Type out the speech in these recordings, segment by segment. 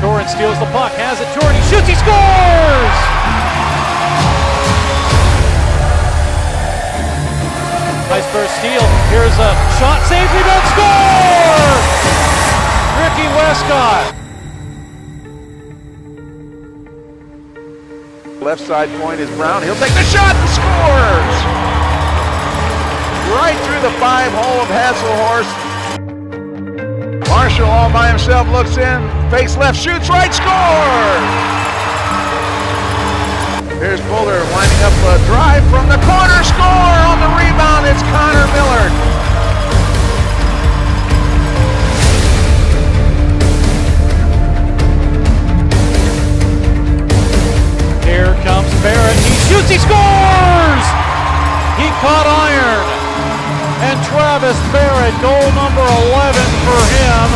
Byron steals the puck, has it, Jordan, he shoots, he scores! Nice first steal, here's a shot, save, rebound, score! Ricky Westcott. Left side point is Brown. He'll take the shot and scores! Right through the five hole of Hasselhorst. Marshall all by himself looks in, fakes left, shoots right, score! Here's Buller winding up a drive from the corner, score! On the rebound, it's Connor Millard. Here comes Barrett. He shoots, he scores! He caught iron. Travis Barrett, goal number 11 for him.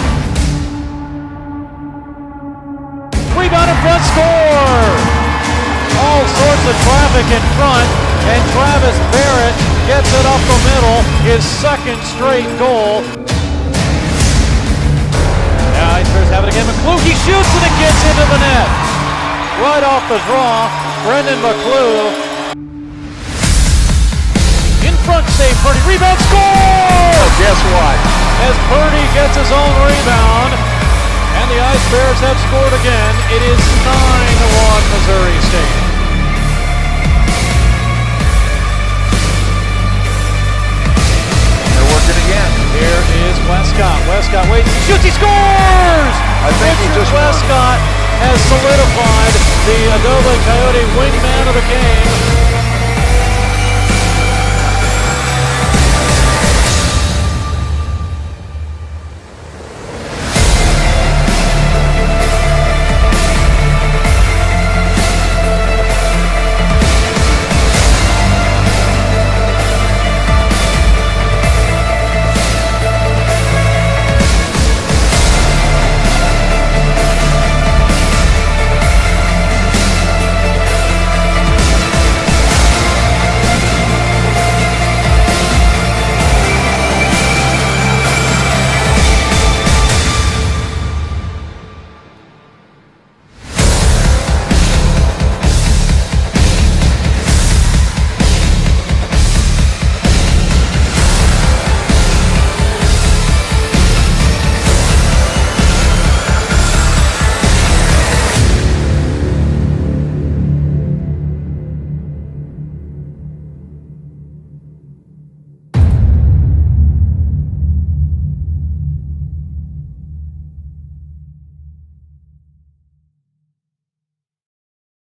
Rebound in front, score! All sorts of traffic in front, and Travis Barrett gets it up the middle, his second straight goal. Now Icebreakers have it again. McClue, shoots and it gets into the net. Right off the draw, Brendan McClue. Front, save Purdy. Rebound, score! Guess what? As Purdy gets his own rebound, and the Ice Bears have scored again. It is 9 to 1 Missouri State. They're working again. Here is Westcott. Westcott waits, he shoots, he scores! I think he Richard just won. Westcott has solidified the Adobe Coyote wingman of the game.